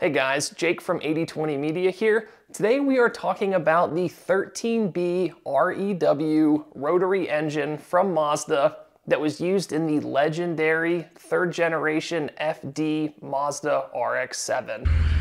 Hey guys, Jake from 8020 Media here. Today we are talking about the 13B REW rotary engine from Mazda that was used in the legendary third generation FD Mazda RX-7.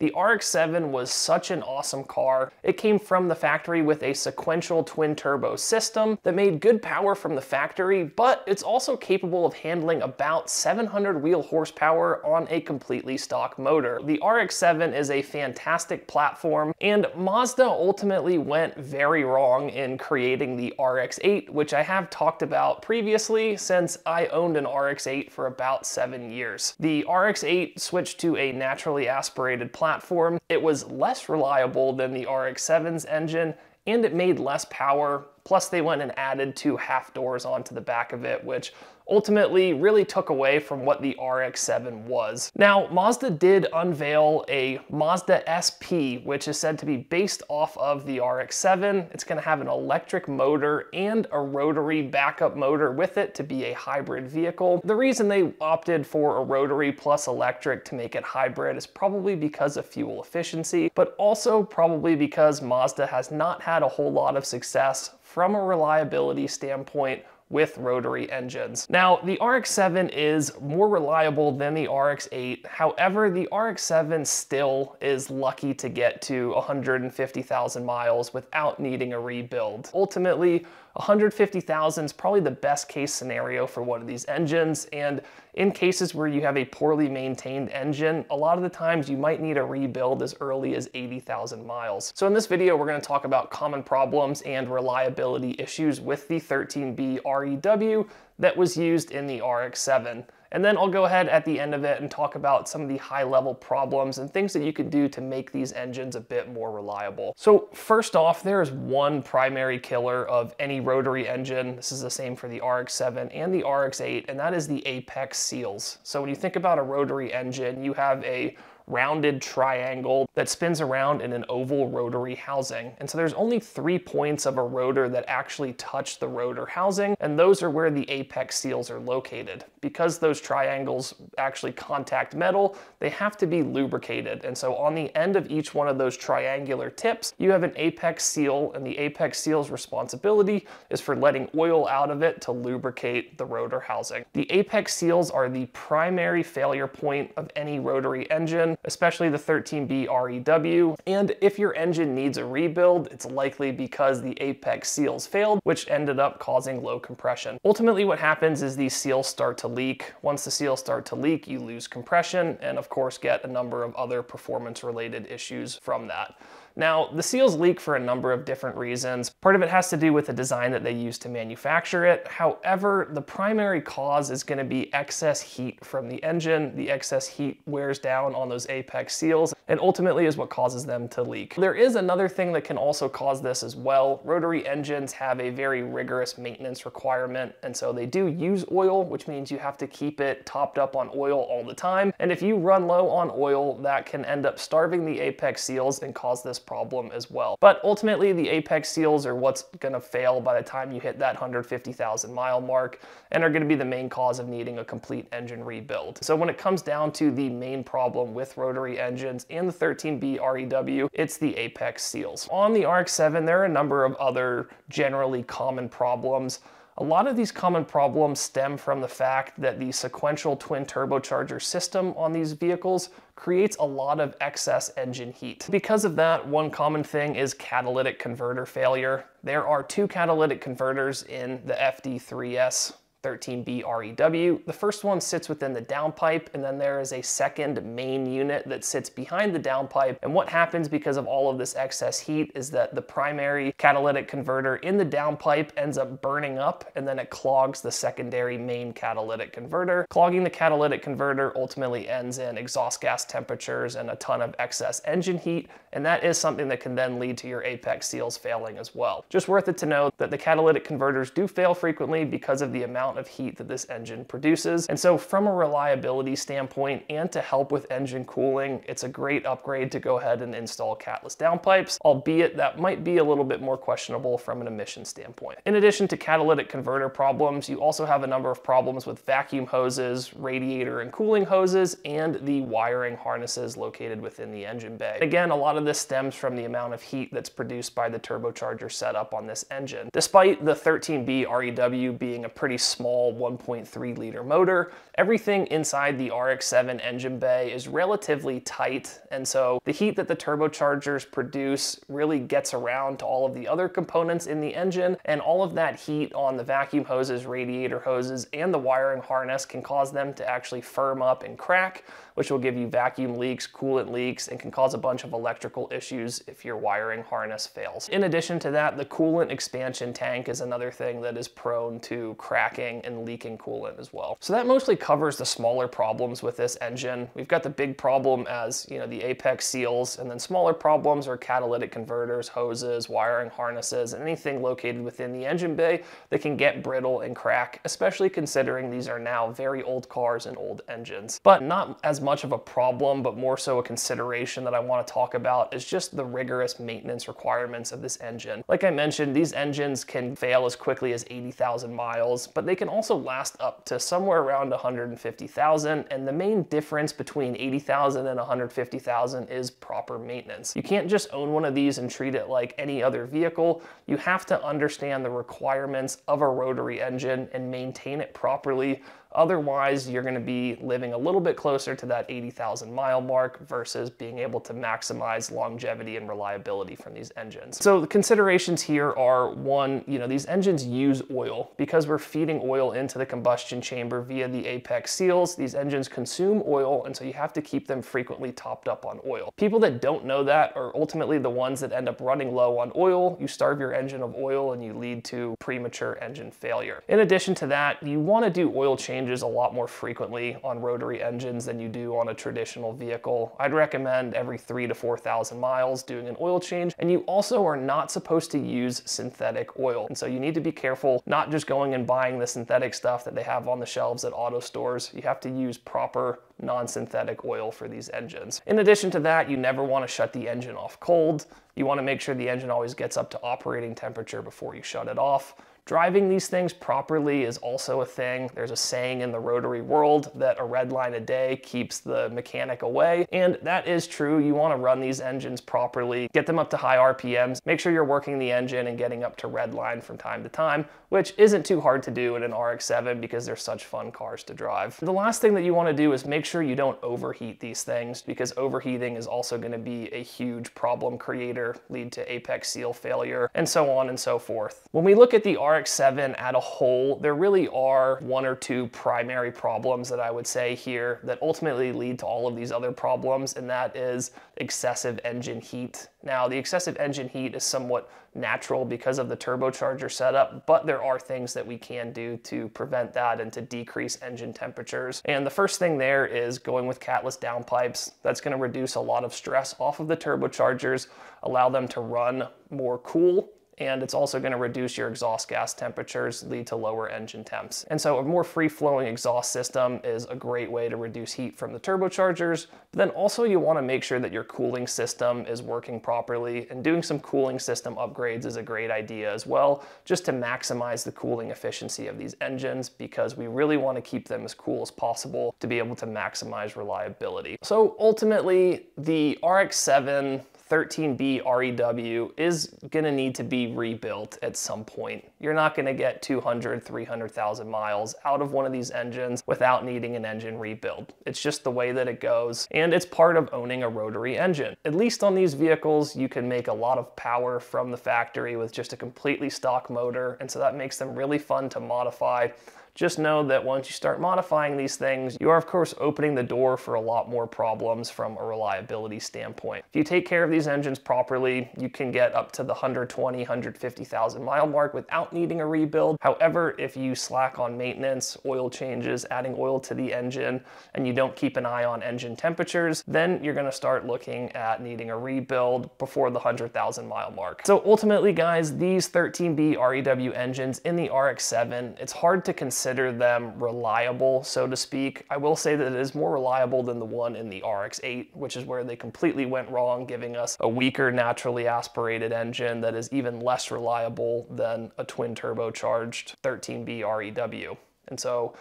The RX-7 was such an awesome car. It came from the factory with a sequential twin turbo system that made good power from the factory, but it's also capable of handling about 700 wheel horsepower on a completely stock motor. The RX-7 is a fantastic platform, and Mazda ultimately went very wrong in creating the RX-8, which I have talked about previously since I owned an RX-8 for about seven years. The RX-8 switched to a naturally aspirated platform platform. It was less reliable than the RX-7's engine and it made less power. Plus they went and added two half doors onto the back of it, which ultimately really took away from what the RX-7 was. Now, Mazda did unveil a Mazda SP, which is said to be based off of the RX-7. It's gonna have an electric motor and a rotary backup motor with it to be a hybrid vehicle. The reason they opted for a rotary plus electric to make it hybrid is probably because of fuel efficiency, but also probably because Mazda has not had a whole lot of success from a reliability standpoint with rotary engines. Now, the RX-7 is more reliable than the RX-8. However, the RX-7 still is lucky to get to 150,000 miles without needing a rebuild. Ultimately, 150,000 is probably the best case scenario for one of these engines. And in cases where you have a poorly maintained engine, a lot of the times you might need a rebuild as early as 80,000 miles. So in this video, we're gonna talk about common problems and reliability issues with the 13B REW that was used in the RX-7. And then I'll go ahead at the end of it and talk about some of the high level problems and things that you could do to make these engines a bit more reliable. So first off, there is one primary killer of any rotary engine. This is the same for the RX-7 and the RX-8, and that is the apex seals. So when you think about a rotary engine, you have a rounded triangle that spins around in an oval rotary housing. And so there's only three points of a rotor that actually touch the rotor housing, and those are where the apex seals are located. Because those triangles actually contact metal, they have to be lubricated. And so on the end of each one of those triangular tips, you have an apex seal, and the apex seal's responsibility is for letting oil out of it to lubricate the rotor housing. The apex seals are the primary failure point of any rotary engine, especially the 13B REW. And if your engine needs a rebuild, it's likely because the apex seals failed, which ended up causing low compression. Ultimately, what happens is these seals start to leak. Once the seals start to leak, you lose compression and of course get a number of other performance related issues from that. Now, the seals leak for a number of different reasons. Part of it has to do with the design that they use to manufacture it. However, the primary cause is gonna be excess heat from the engine. The excess heat wears down on those apex seals and ultimately is what causes them to leak. There is another thing that can also cause this as well. Rotary engines have a very rigorous maintenance requirement, and so they do use oil, which means you have to keep it topped up on oil all the time. And if you run low on oil, that can end up starving the apex seals and cause this problem as well. But ultimately, the apex seals are what's gonna fail by the time you hit that 150,000 mile mark and are gonna be the main cause of needing a complete engine rebuild. So when it comes down to the main problem with rotary engines and the 13B REW, it's the apex seals. On the RX-7, there are a number of other generally common problems. A lot of these common problems stem from the fact that the sequential twin turbocharger system on these vehicles creates a lot of excess engine heat. Because of that, one common thing is catalytic converter failure. There are two catalytic converters in the FD3S 13B REW. The first one sits within the downpipe and then there is a second main unit that sits behind the downpipe. And what happens because of all of this excess heat is that the primary catalytic converter in the downpipe ends up burning up and then it clogs the secondary main catalytic converter. Clogging the catalytic converter ultimately ends in exhaust gas temperatures and a ton of excess engine heat. And that is something that can then lead to your apex seals failing as well. Just worth it to know that the catalytic converters do fail frequently because of the amount amount of heat that this engine produces. And so from a reliability standpoint and to help with engine cooling, it's a great upgrade to go ahead and install catless downpipes, albeit that might be a little bit more questionable from an emission standpoint. In addition to catalytic converter problems, you also have a number of problems with vacuum hoses, radiator and cooling hoses, and the wiring harnesses located within the engine bay. Again, a lot of this stems from the amount of heat that's produced by the turbocharger setup on this engine. Despite the 13B REW being a pretty small 1.3 liter motor, everything inside the RX-7 engine bay is relatively tight, and so the heat that the turbochargers produce really gets around to all of the other components in the engine, and all of that heat on the vacuum hoses, radiator hoses, and the wiring harness can cause them to actually firm up and crack, which will give you vacuum leaks, coolant leaks, and can cause a bunch of electrical issues if your wiring harness fails. In addition to that, the coolant expansion tank is another thing that is prone to cracking and leaking coolant as well. So that mostly covers the smaller problems with this engine. We've got the big problem as, you know, the apex seals, and then smaller problems are catalytic converters, hoses, wiring harnesses, and anything located within the engine bay that can get brittle and crack, especially considering these are now very old cars and old engines. But not as much of a problem, but more so a consideration that I want to talk about is just the rigorous maintenance requirements of this engine. Like I mentioned, these engines can fail as quickly as 80,000 miles, but they can also last up to somewhere around 150,000. And the main difference between 80,000 and 150,000 is proper maintenance. You can't just own one of these and treat it like any other vehicle. You have to understand the requirements of a rotary engine and maintain it properly Otherwise, you're gonna be living a little bit closer to that 80,000 mile mark versus being able to maximize longevity and reliability from these engines. So the considerations here are one, you know, these engines use oil. Because we're feeding oil into the combustion chamber via the apex seals, these engines consume oil, and so you have to keep them frequently topped up on oil. People that don't know that are ultimately the ones that end up running low on oil. You starve your engine of oil and you lead to premature engine failure. In addition to that, you wanna do oil change changes a lot more frequently on rotary engines than you do on a traditional vehicle. I'd recommend every three to 4,000 miles doing an oil change. And you also are not supposed to use synthetic oil. And so you need to be careful, not just going and buying the synthetic stuff that they have on the shelves at auto stores. You have to use proper non-synthetic oil for these engines. In addition to that, you never want to shut the engine off cold. You want to make sure the engine always gets up to operating temperature before you shut it off. Driving these things properly is also a thing. There's a saying in the rotary world that a red line a day keeps the mechanic away, and that is true. You want to run these engines properly, get them up to high RPMs, make sure you're working the engine and getting up to red line from time to time, which isn't too hard to do in an RX-7 because they're such fun cars to drive. The last thing that you want to do is make sure you don't overheat these things because overheating is also going to be a huge problem creator, lead to apex seal failure, and so on and so forth. When we look at the RX RX-7 at a whole, there really are one or two primary problems that I would say here that ultimately lead to all of these other problems, and that is excessive engine heat. Now, the excessive engine heat is somewhat natural because of the turbocharger setup, but there are things that we can do to prevent that and to decrease engine temperatures. And the first thing there is going with catless downpipes. That's gonna reduce a lot of stress off of the turbochargers, allow them to run more cool and it's also going to reduce your exhaust gas temperatures, lead to lower engine temps. And so a more free-flowing exhaust system is a great way to reduce heat from the turbochargers, but then also you want to make sure that your cooling system is working properly, and doing some cooling system upgrades is a great idea as well, just to maximize the cooling efficiency of these engines, because we really want to keep them as cool as possible to be able to maximize reliability. So ultimately, the RX-7 13B REW is gonna need to be rebuilt at some point. You're not gonna get 200, 300,000 miles out of one of these engines without needing an engine rebuild. It's just the way that it goes, and it's part of owning a rotary engine. At least on these vehicles, you can make a lot of power from the factory with just a completely stock motor, and so that makes them really fun to modify just know that once you start modifying these things, you are of course opening the door for a lot more problems from a reliability standpoint. If you take care of these engines properly, you can get up to the 120, 150,000 mile mark without needing a rebuild. However, if you slack on maintenance, oil changes, adding oil to the engine, and you don't keep an eye on engine temperatures, then you're gonna start looking at needing a rebuild before the 100,000 mile mark. So ultimately guys, these 13B REW engines in the RX-7, it's hard to consider consider them reliable, so to speak. I will say that it is more reliable than the one in the RX-8, which is where they completely went wrong, giving us a weaker naturally aspirated engine that is even less reliable than a twin turbocharged 13B REW. And so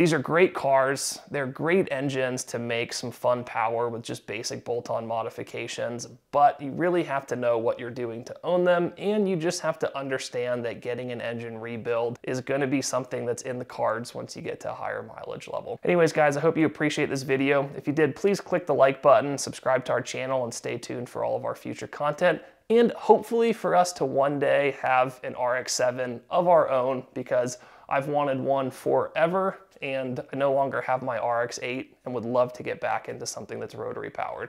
these are great cars. They're great engines to make some fun power with just basic bolt-on modifications, but you really have to know what you're doing to own them, and you just have to understand that getting an engine rebuild is gonna be something that's in the cards once you get to a higher mileage level. Anyways, guys, I hope you appreciate this video. If you did, please click the like button, subscribe to our channel, and stay tuned for all of our future content and hopefully for us to one day have an RX-7 of our own because I've wanted one forever and I no longer have my RX-8 and would love to get back into something that's rotary powered.